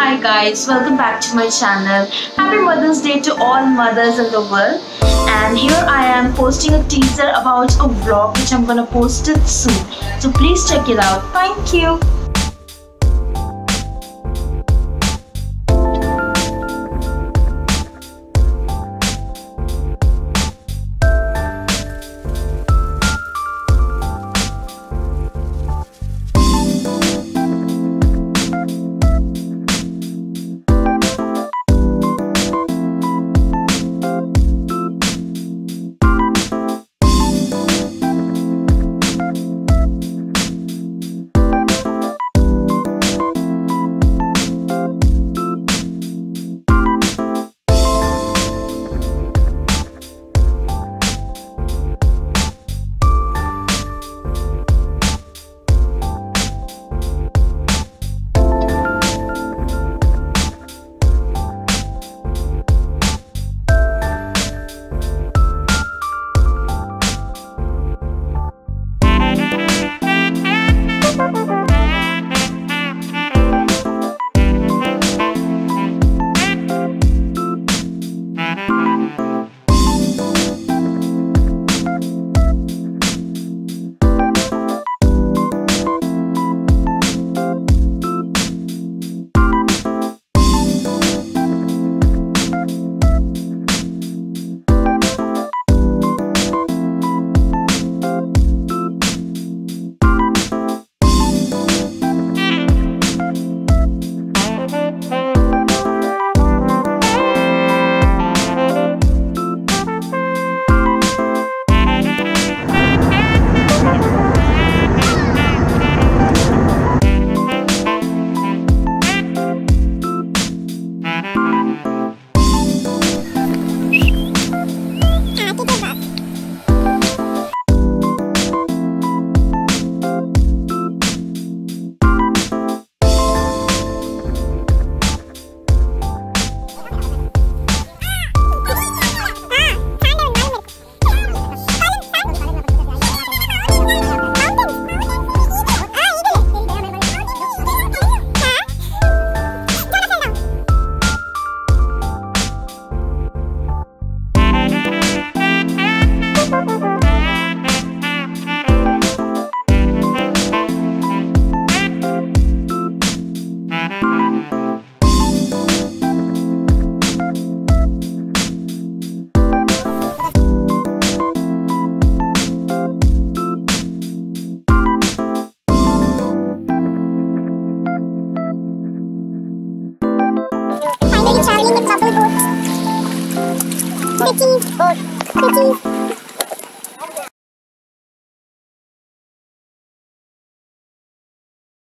Hi guys, welcome back to my channel. Happy Mother's Day to all mothers in the world. And here I am posting a teaser about a vlog which I'm gonna post it soon. So please check it out. Thank you. Petit, petit, petit, petit,